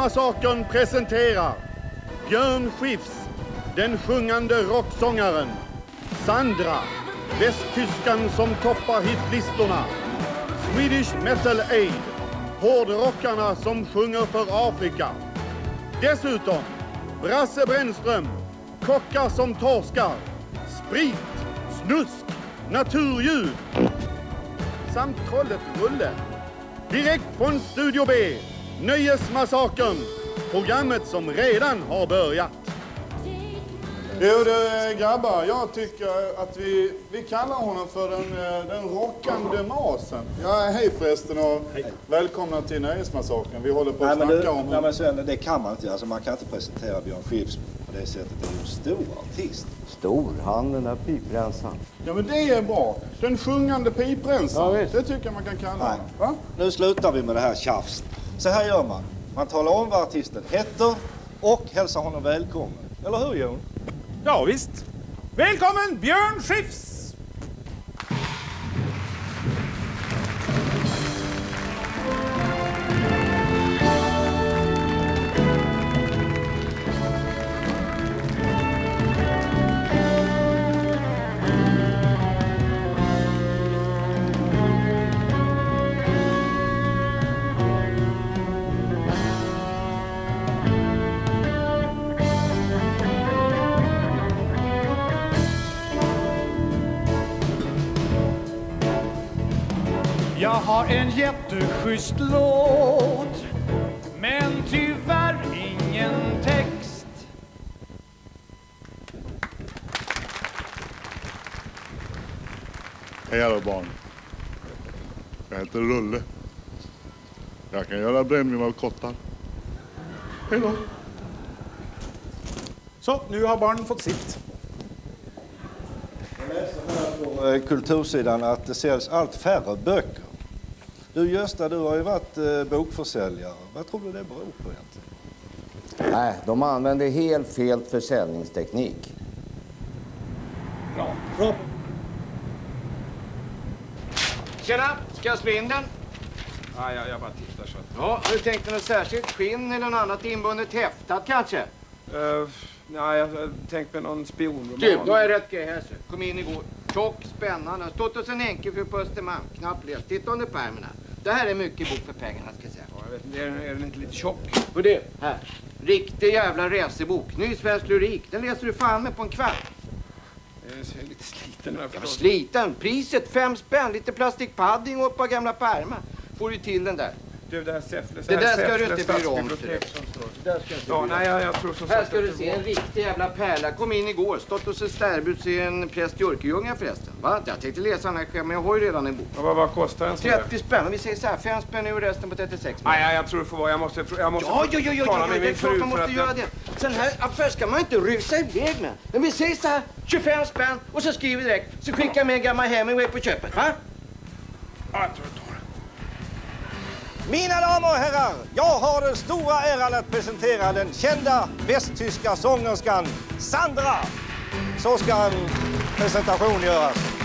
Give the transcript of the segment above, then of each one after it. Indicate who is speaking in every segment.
Speaker 1: Massakern presenterar Björn Skifs, den sjungande rocksångaren. Sandra, västtyskan som toppar hitlistorna. Swedish Metal Aid, hårdrockarna som sjunger för Afrika. Dessutom Brasse Brännström, kockar som torskar. Sprit, snusk, naturljud samt trollet Rulle. Direkt från Studio B, Nöjesmassakern, programmet som redan har börjat. Jo du grabbar, jag tycker att vi, vi kallar honom för den, eh, den rockande masen. Ja, hej förresten och välkomna till Nöjesmassakern. Vi håller på att
Speaker 2: Nej men, du,
Speaker 1: snacka om...
Speaker 2: nej, men Sven, det kan man inte göra. Alltså, man kan inte presentera Björn Skifs på det sättet. Det är ju en stor artist.
Speaker 3: Stor, han den där piprensaren.
Speaker 1: Ja men det är bra. Den sjungande piprensaren.
Speaker 3: Ja,
Speaker 1: det tycker jag man kan kalla honom.
Speaker 2: Nu slutar vi med det här tjafset. Så här gör man. Man talar om vad artisten heter och hälsar honom välkommen. Eller hur Jon?
Speaker 4: Ja, visst. Välkommen Björn Skifs! Har en jätteschysst låt Men tyvärr ingen text
Speaker 5: Hej alla barn. Jag heter Rulle. Jag kan göra brännvin av kottar. Hej då.
Speaker 4: Så, nu har barnen fått sitt.
Speaker 2: Jag läste här på eh, kultursidan att det säljs allt färre böcker. Du Gösta, du har ju varit eh, bokförsäljare. Vad tror du det beror på egentligen?
Speaker 3: Nej, de använder helt fel försäljningsteknik.
Speaker 4: Bra. Bra.
Speaker 6: Tjena, ska jag slå in den?
Speaker 4: Ja, jag, jag bara tittar så att...
Speaker 6: Ja, har du tänkt något särskilt skinn eller något annat inbundet häftat kanske?
Speaker 4: Uh, nej, jag har tänkt mig någon spionroman.
Speaker 6: Du, då jag rätt grej här så. Kom in igår. Tjock, spännande. Stått hos en enkefru på Östermalm. Knappt läst. Titta under pärmarna. Det här är mycket bok för pengarna ska jag säga.
Speaker 4: Ja, jag vet inte, är, den- är den inte lite tjock?
Speaker 6: Och det, här. Riktig jävla resebok. Ny svensk lyrik. Den läser du fan med på en kvart.
Speaker 4: Den ser lite sliten ut.
Speaker 6: Ja, men sliten. Priset fem spänn. Lite plastikpadding och ett par gamla pärmar. Får du till den där.
Speaker 4: Du, det här Säffle...
Speaker 6: Det där ska du inte bry dig om. Det jag
Speaker 4: Ja, nej, jag, jag tror som
Speaker 6: Här ska du
Speaker 4: det
Speaker 6: se en riktig jävla pärla. Kom in igår. Stått hos en stärbus i en präst i Örkelljunga förresten. Va? Jag tänkte läsa den här själv, men jag har ju redan en bok.
Speaker 4: Ja, vad, vad kostar en sån där?
Speaker 6: 30 spänn. Om vi säger så här, 5 spänn och resten på 36
Speaker 4: Nej, jag, jag tror det får vara. Jag måste, jag måste
Speaker 6: Ja, ja, ja, ja,
Speaker 4: tala
Speaker 6: ja,
Speaker 4: med
Speaker 6: det är
Speaker 4: min
Speaker 6: klart
Speaker 4: fru
Speaker 6: man måste
Speaker 4: att
Speaker 6: göra
Speaker 4: jag-
Speaker 6: det. Sån här affär ska man inte rusa iväg med. Men vi säger så här, 25 spänn och så skriver vi direkt. Så skickar med en gammal Hemingway på köpet, va?
Speaker 2: Mina damer och herrar, jag har den stora äran att presentera den kända västtyska sångerskan Sandra. Så ska en presentation göras.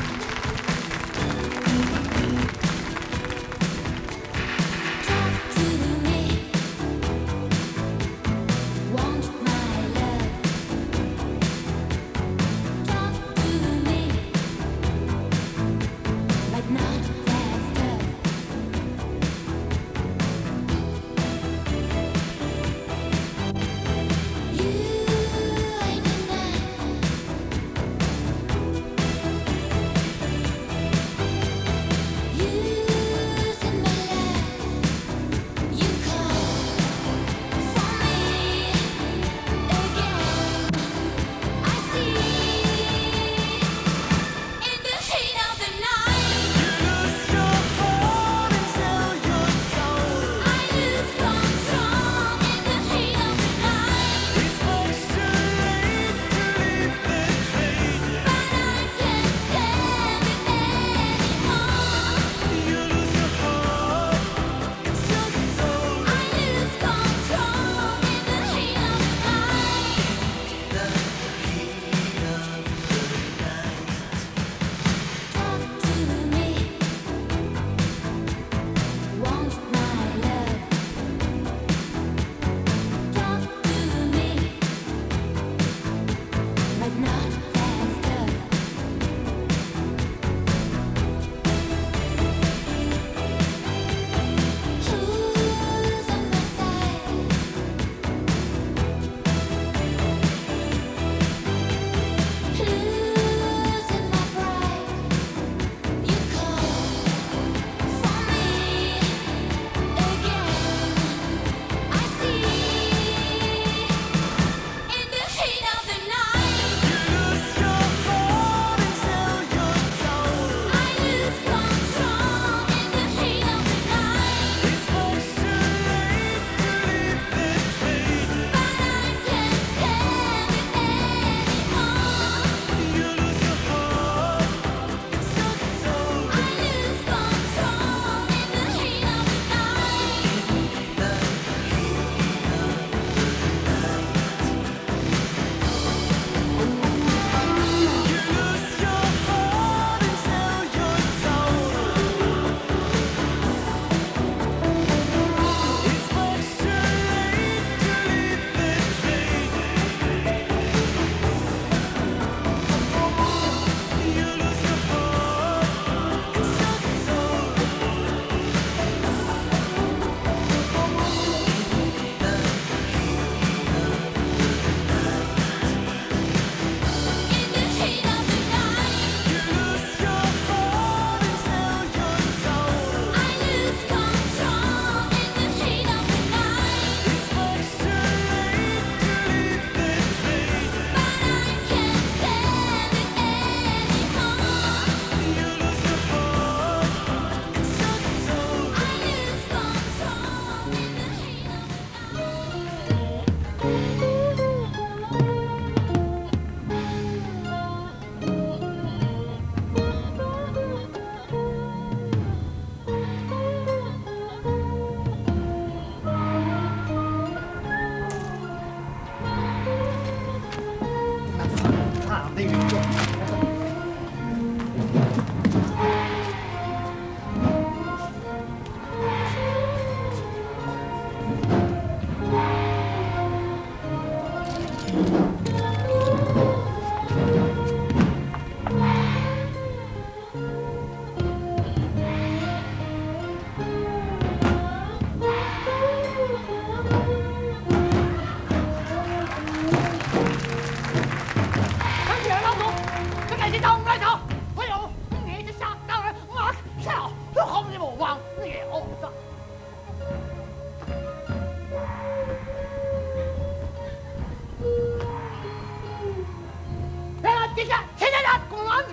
Speaker 7: 殿下，天下家公安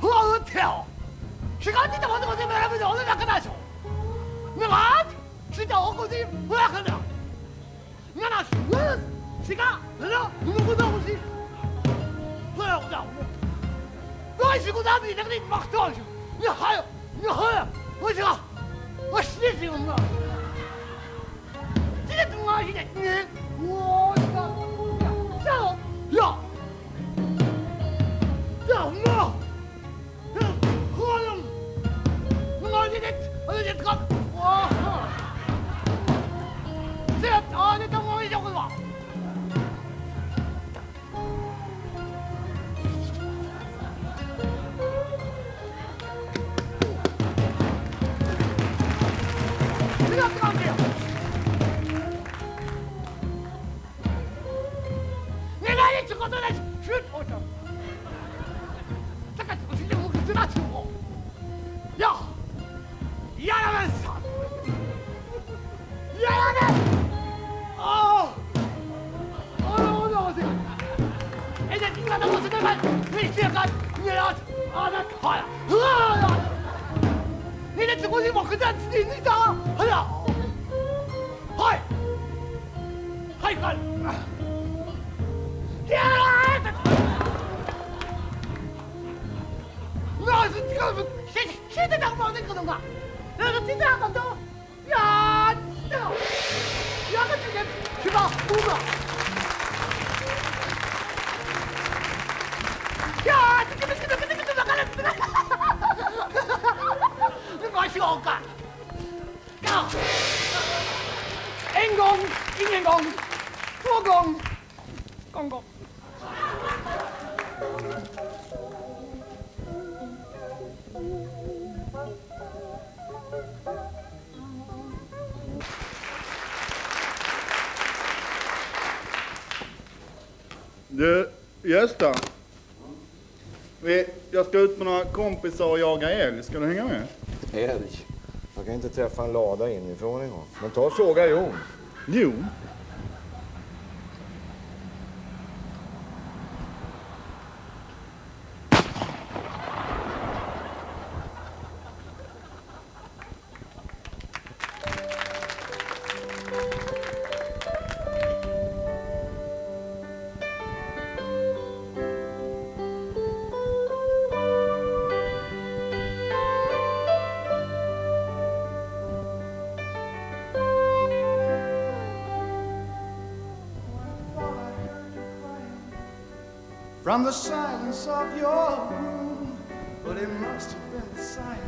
Speaker 7: 和我是挑，是俺爹的房子，我这边。来不了，我哪个拿去？你俺是叫我过去，不要很了。你那是我，是干来了，你们不能不去。不要讲我，我是共产党，那个你妈叫去，你还有，你还有，我这个，我死心了。这个中央现在，你我。那是这个，现现在当不当那个东啊？那个踢他干倒，呀，呀，呀！干他去吧，去吧，去吧！呀，这个这个这个这个这个这个烂的，你我是勇敢，干！一 Gong，bohong.。
Speaker 8: Du, Gösta. Vi, jag ska ut med några kompisar och jaga älg. Ska du hänga med?
Speaker 9: Älg. Man kan inte träffa en lada inifrån en gång. Men ta och fråga Jon.
Speaker 8: Jon?
Speaker 10: The silence of your room, but it must have been the sign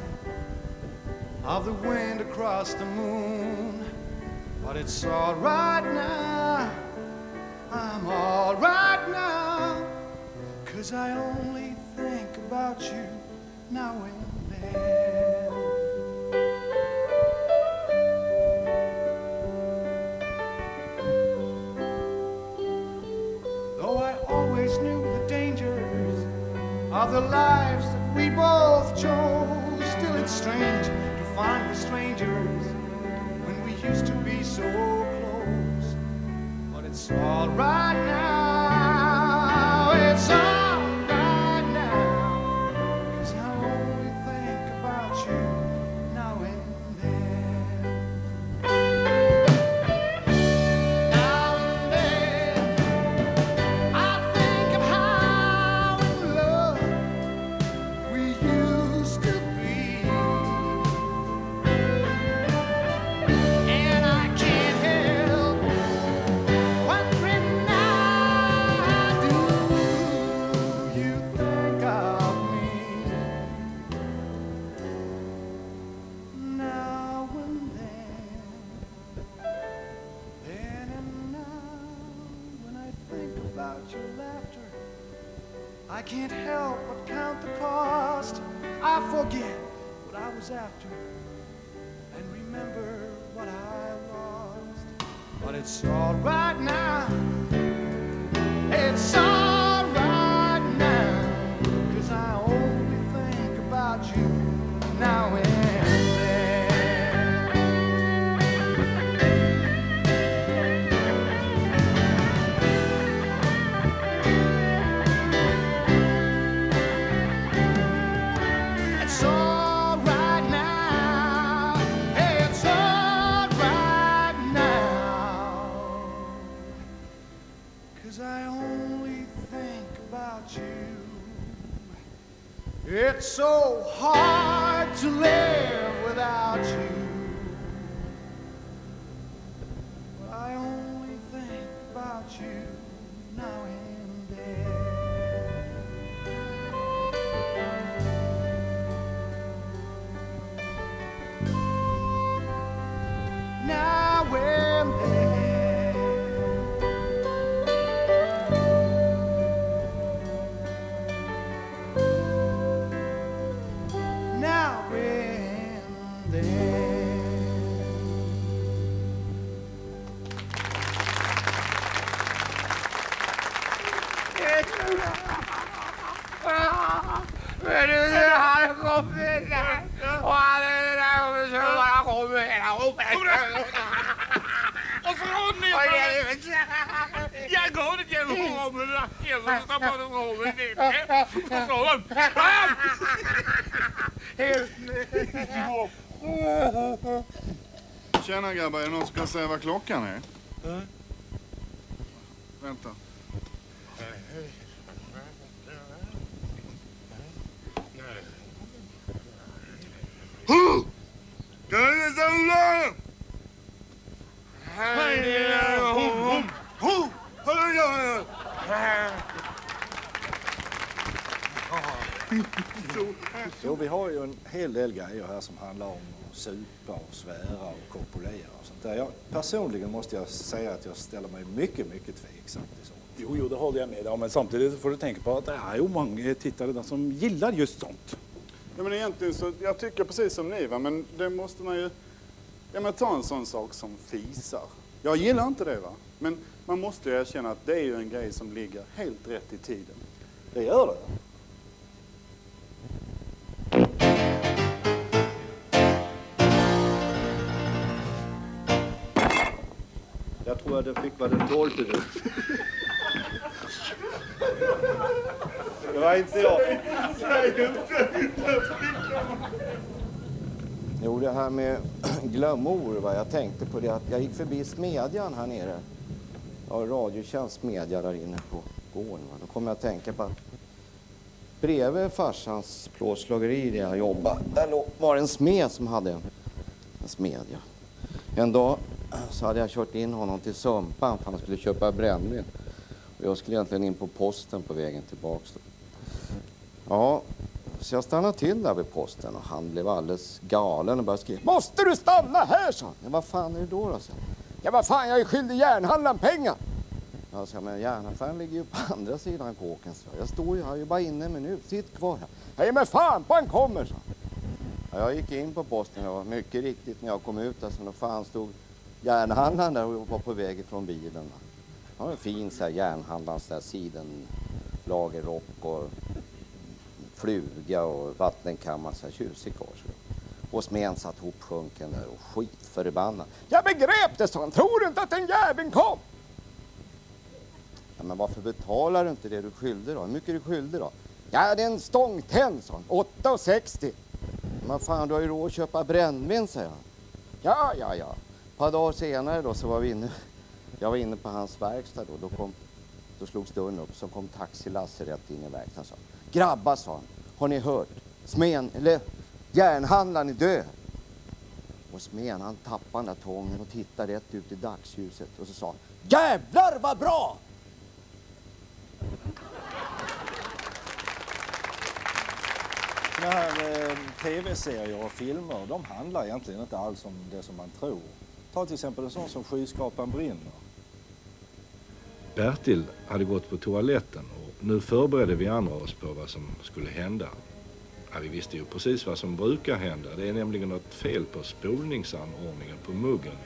Speaker 10: of the wind across the moon. But it's all right now, I'm all right now, cause I only of the lives that we both chose, still it's strange to find we're strangers when we used to be so close. But it's all right now,
Speaker 7: Men du, han kommer där. Och han är där så bara kommer hela hopen. Och så håller jag Jag går inte genom hoven. Jag ska bara hoven ner. Och så.
Speaker 1: Tjena grabbar, är det någon som kan säga vad klockan är? Vänta. Kan du ställa?
Speaker 9: Jo, vi har ju en hel del grejer här som handlar om att supa och svära och kopulera och sånt där. Jag, personligen måste jag säga att jag ställer mig mycket, mycket tveksam till sånt.
Speaker 11: Jo, jo, det håller jag med dig om. Men samtidigt får du tänka på att det är ju många tittare där som gillar just sånt.
Speaker 1: Ja, men egentligen så, jag tycker precis som ni va, men det måste man ju... Ja men ta en sån sak som fisar. Jag gillar inte det va, men man måste ju erkänna att det är ju en grej som ligger helt rätt i tiden.
Speaker 9: Det gör det. Jag tror att det fick vad den tålde nu. Det var inte jag.
Speaker 3: Jo, det här med glamour, va? jag tänkte på det att jag gick förbi Smedjan här nere. Ja, radiotjänst Media där inne på gården. Va? Då kom jag att tänka på att bredvid farsans plåtslageri där jag jobbade, där var en smed som hade en, en smedja. En dag så hade jag kört in honom till Sumpan för han skulle köpa brännvin. Och jag skulle egentligen in på posten på vägen tillbaks. Ja, så jag stannade till där vid posten och han blev alldeles galen och började skrika. Måste du stanna här? sa han. Ja, vad fan är det då? då sa jag. Ja, vad fan, jag är skyldig järnhandlaren pengar. Jag sa, men järnaffären ligger ju på andra sidan kåken. Så jag står ju här, jag är ju bara inne en minut. Sitt kvar här. Nej, men fan på han kommer, sa. Ja, jag gick in på posten och mycket riktigt när jag kom ut alltså, då fan stod järnhandlaren där och var på väg ifrån bilen. Han har en fin så här järnhandlarens sidenlagerrock och fluga och vattenkammaren, så här tjusig karl. Och smeden satt hopsjunken där och skitförbannad. Jag begrep det, sa han. Tror du inte att den jäveln kom? Ja, men varför betalar du inte det du är skyldig då? Hur mycket är du skyldig då? Ja, det är en stångtenn, sa han. 8,60. Men fan, du har ju råd att köpa brännvin, säger han. Ja, ja, ja. Ett par dagar senare då så var vi inne. Jag var inne på hans verkstad då. Då, kom, då slogs dörren upp. Så kom Taxi Lasse rätt in i verkstaden. Grabbar, sa han. Har ni hört? Smen, eller järnhandlaren är död. Och smeden han tappade den där tången och tittade rätt ut i dagsljuset. Och så sa han. Jävlar vad bra!
Speaker 9: Såna här eh, tv-serier och filmer, de handlar egentligen inte alls om det som man tror. Ta till exempel en sån som Skyskrapan brinner.
Speaker 2: Bertil hade gått på toaletten och nu förberedde vi andra oss på vad som skulle hända. Ja, vi visste ju precis vad som brukar hända. Det är nämligen något fel på spolningsanordningen på muggen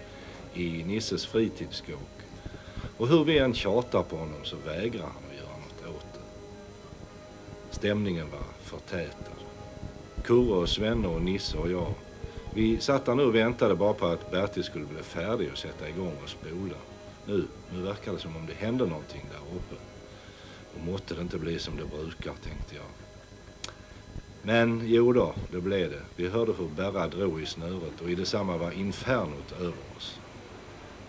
Speaker 2: i Nisses fritidsskåk. Och hur vi än tjatar på honom så vägrar han att göra något åt det. Stämningen var förtätad. Kurre och Svenne och Nisse och jag, vi satt där nu och väntade bara på att Bertil skulle bli färdig och sätta igång och spola. Nu, nu verkar det som om det hände någonting där uppe. Och måtte det inte bli som det brukar, tänkte jag. Men jo då, det blev det. Vi hörde hur Berra drog i snöret och i detsamma var infernot över oss.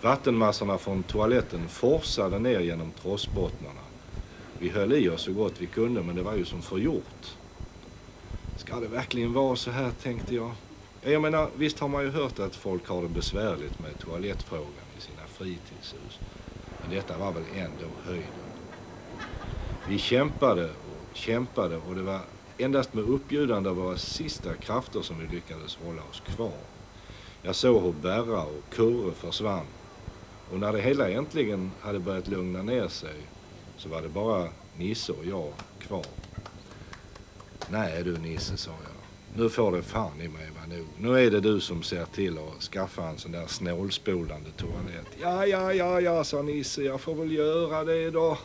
Speaker 2: Vattenmassorna från toaletten forsade ner genom trossbottnarna. Vi höll i oss så gott vi kunde men det var ju som förgjort. Ska det verkligen vara så här tänkte jag. Jag menar, visst har man ju hört att folk har det besvärligt med toalettfrågan i sina fritidshus. Men detta var väl ändå höjden. Vi kämpade och kämpade och det var endast med uppbjudande av våra sista krafter som vi lyckades hålla oss kvar. Jag såg hur Berra och Kurre försvann. Och när det hela äntligen hade börjat lugna ner sig så var det bara Nisse och jag kvar. Nej du Nisse, sa jag. Nu får det fan i mig vara nog. Nu är det du som ser till att skaffa en sån där snålspolande toalett. Ja, ja, ja, ja, sa Nisse. Jag får väl göra det då.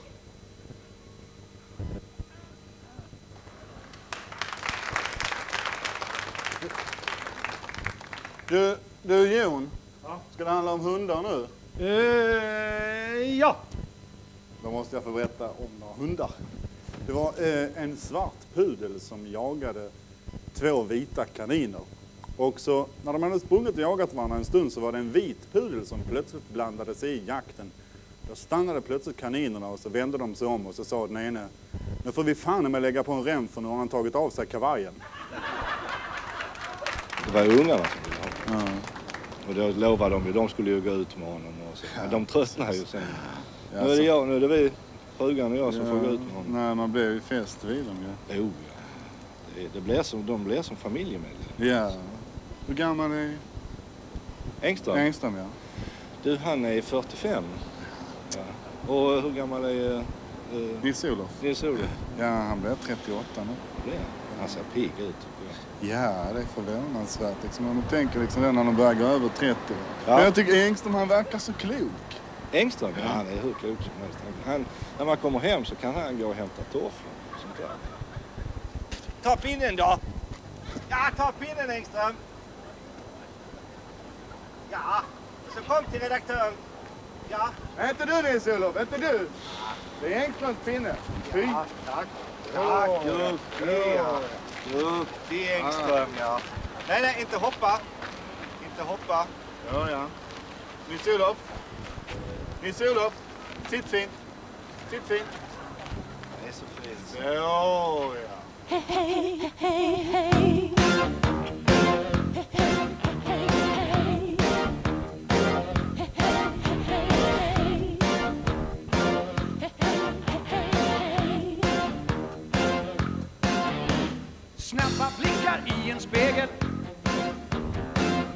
Speaker 1: Du, du Jon. Ska det handla om hundar nu?
Speaker 7: Eh, ja.
Speaker 1: Då måste jag få berätta om några hundar. Det var eh, en svart pudel som jagade två vita kaniner. Och så när de hade sprungit och jagat varandra en stund så var det en vit pudel som plötsligt blandade sig i jakten. Då stannade plötsligt kaninerna och så vände de sig om och så sa den ene Nu får vi fan med lägga på en rem för nu har han tagit av sig kavajen.
Speaker 2: Det var ungarna som ville ha Och då lovade de ju, de skulle ju gå ut med honom. Och så. Men de tröttnade ju sen.
Speaker 1: Ja,
Speaker 2: nu är det jag, nu är det vi, frugan och jag som får gå ut med honom.
Speaker 1: Nej, man blir ju fäst vid dem ju.
Speaker 2: Jo, ja. Det, det blir som, de blir som familjemedlemmar.
Speaker 1: Ja. Hur gammal är
Speaker 2: Engström?
Speaker 1: Engström? Ja.
Speaker 2: Du, han är 45. Ja. Och hur gammal är uh,
Speaker 1: Nils-Olof?
Speaker 2: Nils-Olof?
Speaker 1: Ja, han blir 38 nu.
Speaker 2: Blir han? Ser pigg ut tycker jag.
Speaker 1: Ja, det är förvånansvärt. Liksom, om man tänker liksom det när de börjar gå över 30.
Speaker 2: Ja.
Speaker 1: Men jag tycker Engström, han verkar så klok.
Speaker 2: Engström, ja, han är hur klok som helst. Han, han, när man kommer hem så kan han gå och hämta tofflor och sånt där.
Speaker 9: Ta pinnen då. Ja, ta pinnen Engström. Ja, så kom till redaktören. Ja.
Speaker 1: Är inte du Nils-Olof? Är inte du? Det är Engströms pinne. Fy.
Speaker 9: Ja, tack. Tack, duktig. Ja. Duktig Engström, ja. Nej, nej, inte hoppa. Inte hoppa.
Speaker 1: Ja, ja. Nils-Olof. Nils-Olof. Sitt fint. Sitt fint.
Speaker 9: Det är så fint.
Speaker 1: Så, ja.
Speaker 12: Hey, hey, hey, hey.
Speaker 10: Snabba i en spegel.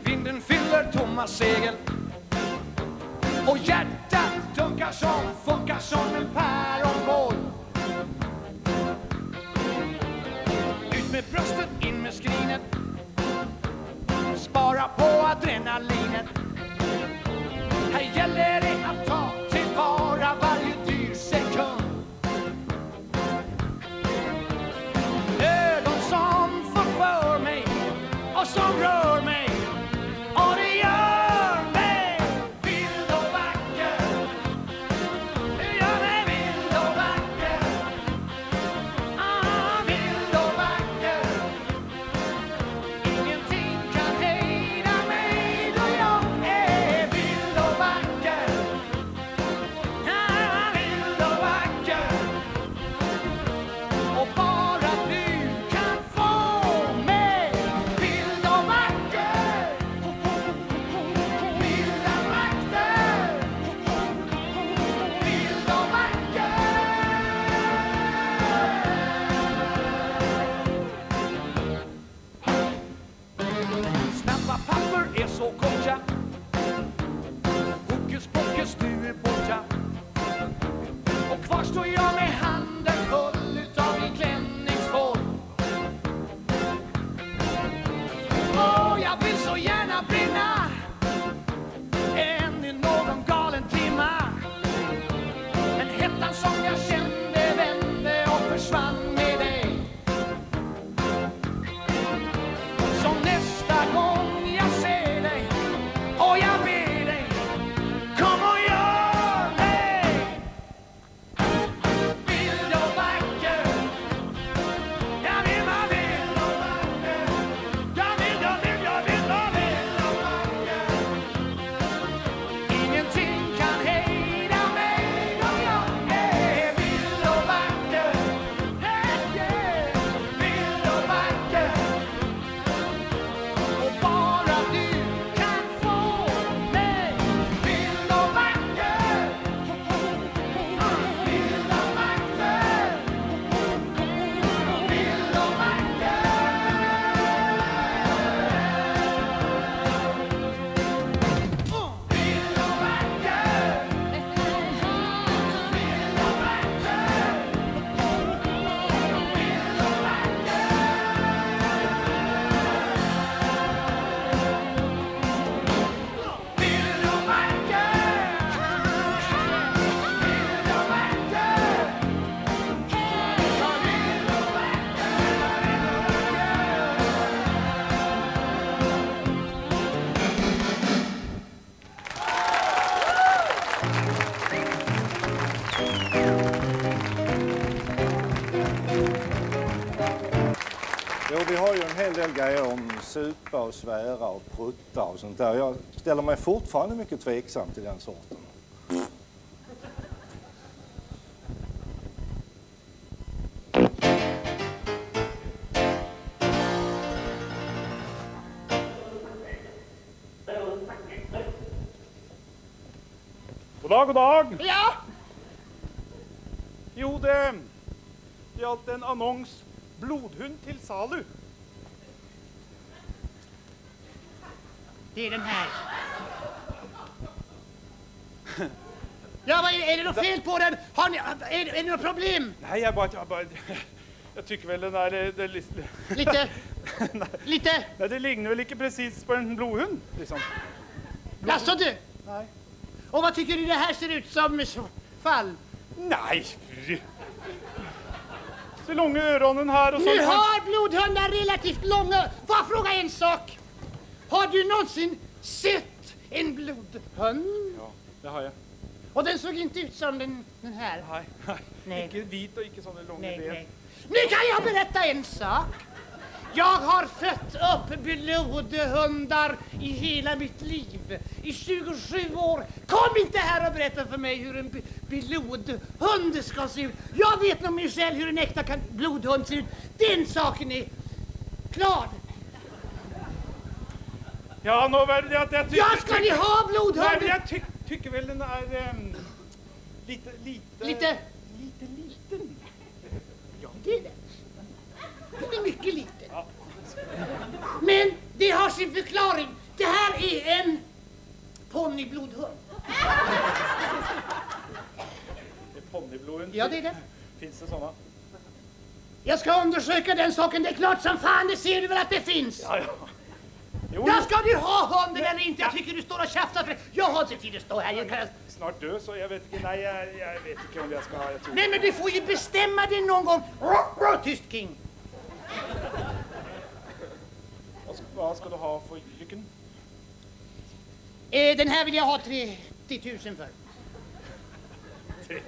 Speaker 10: Vinden fyller tomma segel. Och hjärtat dunkar som, funkar som en päronboll. Ut med bröstet, in med skrinet. Spara på adrenalinet. Här gäller det att och kvar
Speaker 13: del grejer om supa och svära och prutta och sånt där. Jag ställer mig fortfarande mycket tveksam till den sorten.
Speaker 11: God dag, god dag!
Speaker 7: Ja!
Speaker 11: Jo, det gjaldt en annons. Blodhund till salu.
Speaker 7: Det är den här. Ja, vad är, är det något fel på den? Har ni, är, är det något problem?
Speaker 11: Nej, jag bara... Jag, bara, jag tycker väl den är... Det, det, lite...
Speaker 7: Lite? Lite?
Speaker 11: Nej, det ligner väl inte precis på en blodhund, liksom.
Speaker 7: Jaså du?
Speaker 11: Nej.
Speaker 7: Och vad tycker du det här ser ut som i så fall?
Speaker 11: Nej! Så långa öronen här och så...
Speaker 7: Nu har blodhundar relativt långa... Får jag fråga en sak? Har du någonsin sett en blodhund?
Speaker 11: Ja, det har jag.
Speaker 7: Och den såg inte ut som den, den här?
Speaker 11: Nej, nej.
Speaker 7: Nej.
Speaker 11: Icke vit och icke sådana långa
Speaker 7: Nej, nej. Nu kan jag berätta en sak. Jag har fött upp blodhundar i hela mitt liv. I 27 år. Kom inte här och berätta för mig hur en blodhund ska se ut. Jag vet nog mig själv hur en äkta kan- blodhund ser ut. Den saken är klar.
Speaker 11: Ja, nå väl, jag, jag tycker...
Speaker 7: Ja, ska ni ha blodhund?
Speaker 11: Nej, men jag ty, tycker väl den är ehm, lite, lite...
Speaker 7: Lite?
Speaker 11: Lite liten.
Speaker 7: Ja, det är det. Den är mycket liten. Men det har sin förklaring. Det här är en ponnyblodhund.
Speaker 11: Ponnyblodhund.
Speaker 7: Ja, det är det.
Speaker 11: Finns det sådana?
Speaker 7: Jag ska undersöka den saken. Det är klart som fan, det ser du väl att det finns?
Speaker 11: Ja, ja.
Speaker 7: Ja, ska du ha hunden eller inte? Jag tycker du står och tjafsar för. Jag har inte tid att stå här. Jag kan...
Speaker 11: Snart dö, så jag vet inte. Nej, jag, jag vet inte om jag ska... Jag tror
Speaker 7: Nej, men du får ju bestämma dig någon gång. Rå, rå, Tyst King.
Speaker 11: Vad ska, vad ska du ha för lycken?
Speaker 7: Eh, den här vill jag ha 30 000 för.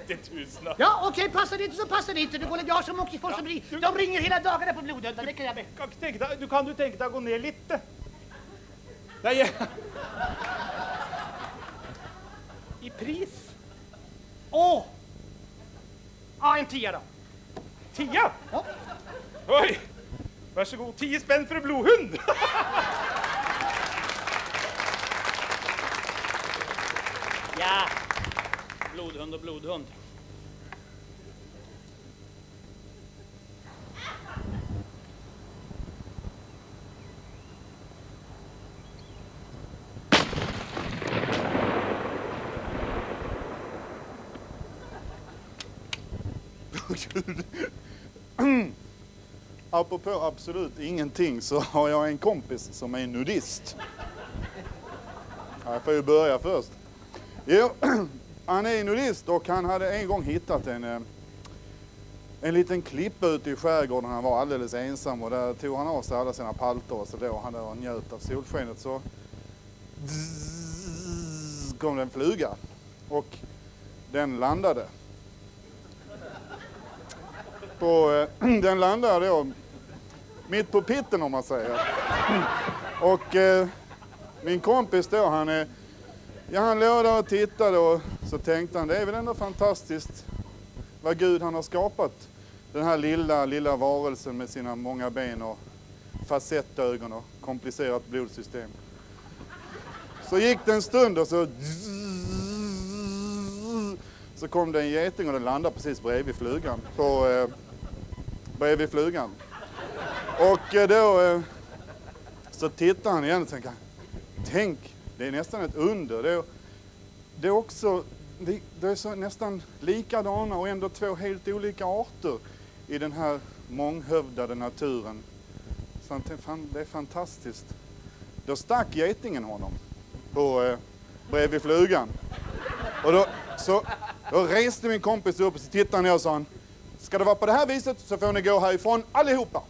Speaker 11: 30 000.
Speaker 7: Ja, okej, passar det inte så passar det inte. Det går jag har så mycket folk som ringer. De ringer hela dagarna på blodhundar. Det kan jag be.
Speaker 11: Kan inte tänka dig, du kan du tänka dig att gå ner lite? Nej. I pris?
Speaker 7: Åh! Ja, en tia då.
Speaker 11: Tia?
Speaker 7: Ja.
Speaker 11: Oj! Varsågod, 10 spänn för en blodhund!
Speaker 14: Ja, blodhund och blodhund.
Speaker 1: Apropå absolut ingenting så har jag en kompis som är nudist. Jag får ju börja först. Jo, han är nudist och han hade en gång hittat en, eh, en liten klippa ute i skärgården. Han var alldeles ensam och där tog han av sig alla sina palter och så då han där och njöt av solskenet så kom det en fluga och den landade. På, eh, den landade då mitt på pitten om man säger. Och eh, min kompis då, han, är, ja, han låg där och tittade och så tänkte han, det är väl ändå fantastiskt vad Gud han har skapat. Den här lilla, lilla varelsen med sina många ben och facettögon och komplicerat blodsystem. Så gick det en stund och så så kom det en geting och den landade precis bredvid flugan. På, eh, bredvid flugan. Och eh, då eh, så tittar han igen och tänker, tänk, det är nästan ett under. Det är, det är också, det, är så nästan likadana och ändå två helt olika arter i den här månghövdade naturen. Så han det är fantastiskt. Då stack getingen honom på, eh, bredvid flugan. Och då, så, då reste min kompis upp och så tittade han ner och sa han, ska det vara på det här viset så får ni gå härifrån allihopa.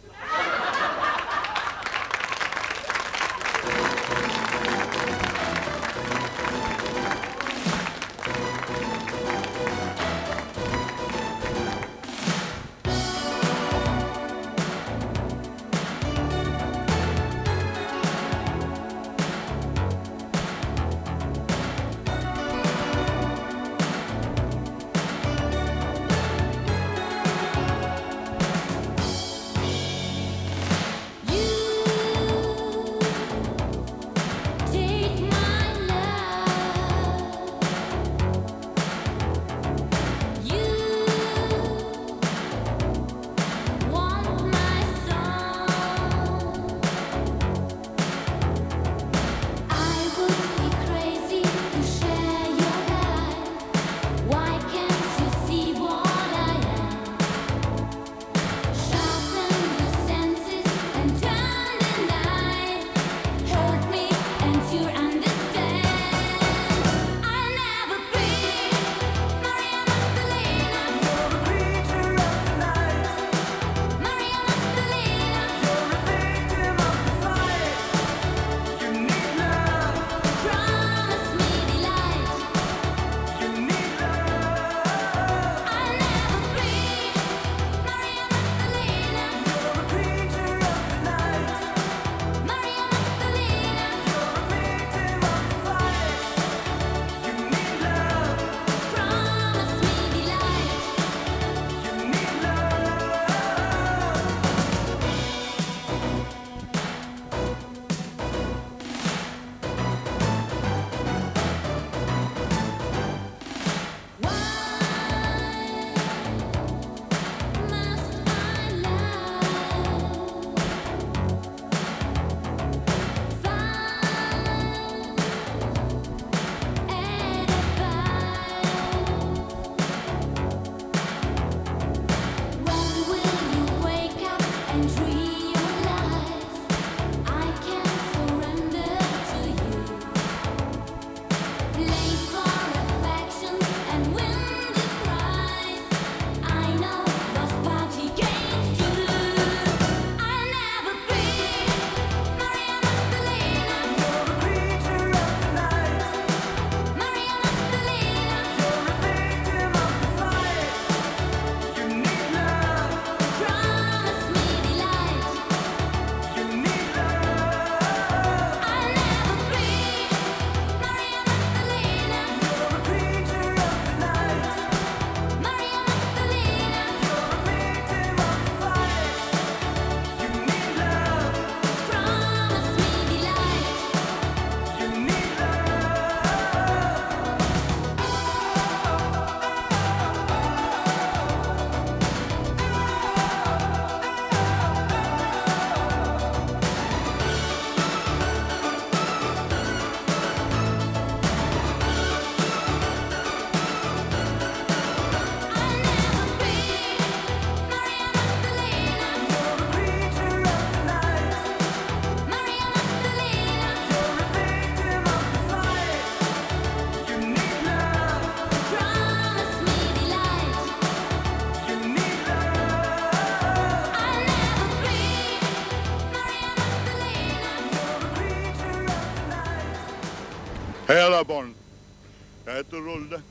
Speaker 8: Jag heter Rolle.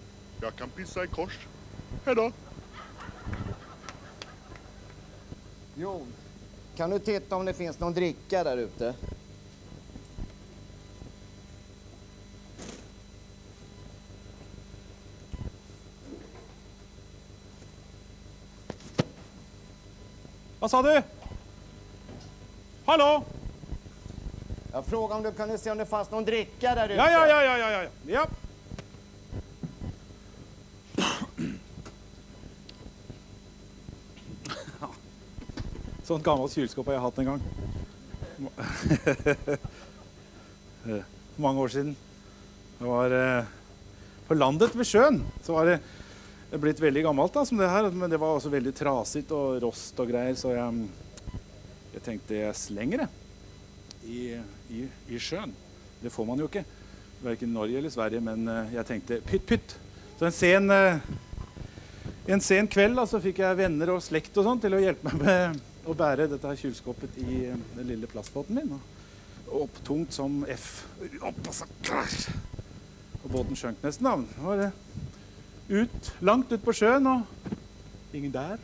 Speaker 8: Jag kan pissa i kors. Hej då.
Speaker 3: Jon, kan du titta om det finns någon dricka där ute?
Speaker 11: Vad sa du? Hallå?
Speaker 3: Jag frågade om du kunde se om det fanns någon dricka där ute.
Speaker 11: Ja, ja, ja, ja, ja, ja. ja. Sånt gammalt kylskåp har jag haft en gång. Många år sedan. Det var eh, på landet vid sjön. Så var det, det blivit väldigt gammalt da, som det här. Men det var också väldigt trasigt och rost och grejer. Så jag, jag tänkte jag slänger det i, i, i sjön. Det får man ju inte. Varken i Norge eller Sverige. Men eh, jag tänkte pytt pytt. Så en sen, eh, en sen kväll da, så fick jag vänner och släkt och sånt till att hjälpa mig med att bära detta här kylskåpet i eh, den lilla plastbåten min. Och upp tungt som F. Upp och så krasch. Och båten sjönk nästan. var det ut, långt ut på sjön och ingen där,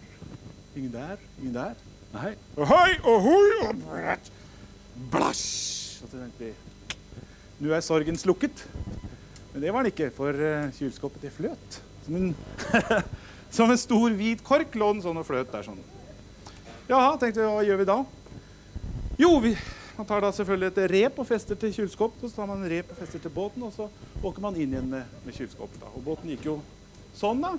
Speaker 11: ingen där, ingen där. Nej. Ohoj, ohoj, och bratt. Blasch! Så tänkte vi, nu är sorgen slukket. Men det var den inte, för eh, kylskåpet är flöt. Som en, som en stor vit kork låg den sån och flöt där sån. Jaha, tänkte vi, vad gör vi då? Jo, vi, man tar då ett rep och fäster till kylskåpet och så tar man en rep och fäster till båten och så åker man in igen med, med kylskåpet. Då. Och båten gick ju sån då.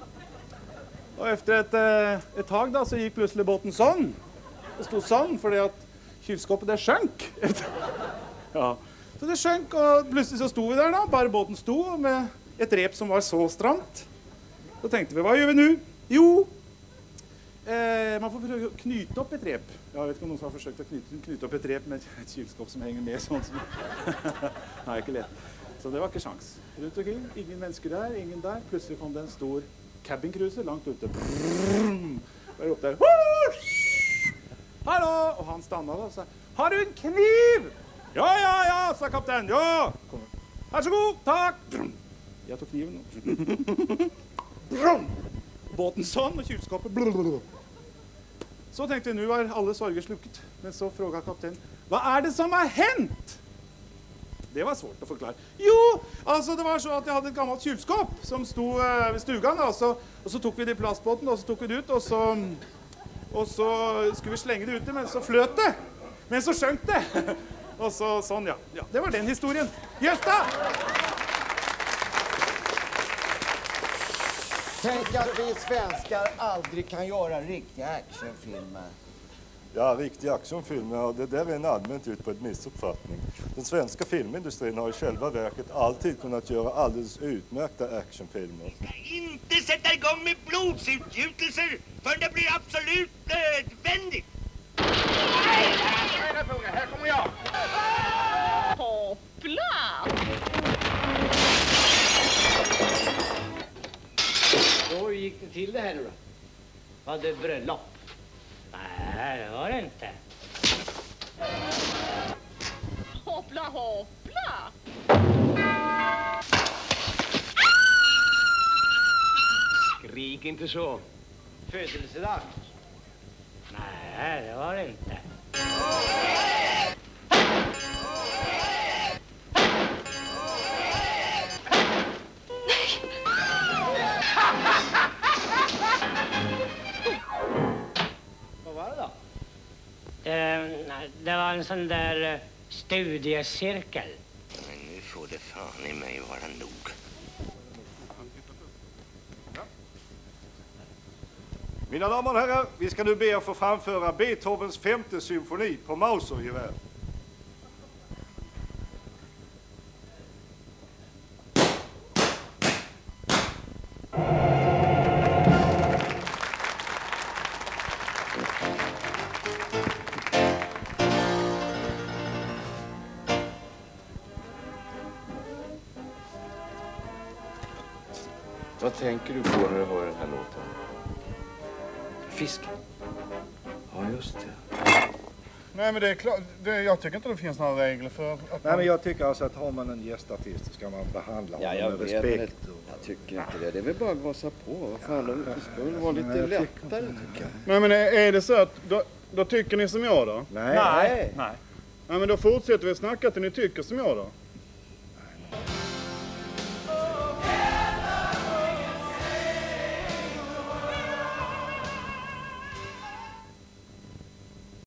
Speaker 11: Och efter ett, ett eh, tag då så gick plötsligt båten sån. Det stod sån för att kylskåpet det sjönk. ja. Så det sjönk och plötsligt så stod vi där då, bara båten stod med ett rep som var så stramt. Då tänkte vi, vad gör vi nu? Jo, eh, man får försöka knyta upp ett rep. Jag vet inte om någon som har försökt att knyta, knyta upp ett rep med ett kylskåp som hänger med sånt. Som... Nej, inte lätt. Så det var inte chans. Runt omkring, ingen människor där, ingen där. Plötsligt kom det en stor cabincruiser långt ute. Brrrm. Jag upp där. Hallå! Och han stannade och sa, har du en kniv? Ja, ja, ja, sa kapten. Ja! Kom. Varsågod, tack! Brum. Jag tog kniven och... Brum. Båten sån och kylskåpet... Brum. Så tänkte vi, nu var alla sorger slukket. Men så frågade kapten, vad är det som har hänt? Det var svårt att förklara. Jo, alltså det var så att jag hade ett gammalt kylskåp som stod eh, vid stugan. då, Och så, och så tog vi det i plastbåten och så tog vi det ut och så, och så skulle vi slänga det ute, men så flöt det. Men så sjönk det. Och så sån ja. ja. Det var den historien. Gösta!
Speaker 3: Tänk att vi svenskar aldrig kan göra riktiga actionfilmer.
Speaker 13: Ja, riktiga actionfilmer, ja, det där är en allmänt utbredd missuppfattning. Den svenska filmindustrin har i själva verket alltid kunnat göra alldeles utmärkta actionfilmer.
Speaker 15: Inte sätta igång med blodsutgjutelser förrän det blir absolut nödvändigt. Nej! Här kommer jag!
Speaker 12: Hoppla!
Speaker 16: Till det här nu då? Var det bröllop?
Speaker 14: Nej, det var det inte.
Speaker 17: Hoppla hoppla!
Speaker 16: Skrik inte så. Födelsedag?
Speaker 14: Nej, det var det inte.
Speaker 16: Vad var det då?
Speaker 14: Eh, det var en sån där eh, studiecirkel.
Speaker 15: Men nu får det fan i mig vara nog.
Speaker 6: Mina damer och herrar, vi ska nu be att få framföra Beethovens femte symfoni på Mausergevär.
Speaker 1: Nej, men det är klart. Det, jag tycker inte det finns några regler för att
Speaker 2: Nej,
Speaker 1: man...
Speaker 2: men jag tycker alltså att har man en gästartist så ska man behandla
Speaker 3: Ja,
Speaker 2: honom
Speaker 3: jag
Speaker 2: med respekt.
Speaker 3: men jag tycker inte det. Det är väl bara att gasa på. Vad fan, de- det väl vara lite
Speaker 1: Nej, tycker
Speaker 3: lättare tycker jag.
Speaker 1: Nej, men är, är det så att då, då tycker ni som jag då?
Speaker 2: Nej. Nej.
Speaker 1: Nej. Nej, men då fortsätter vi snacka till ni tycker som jag då.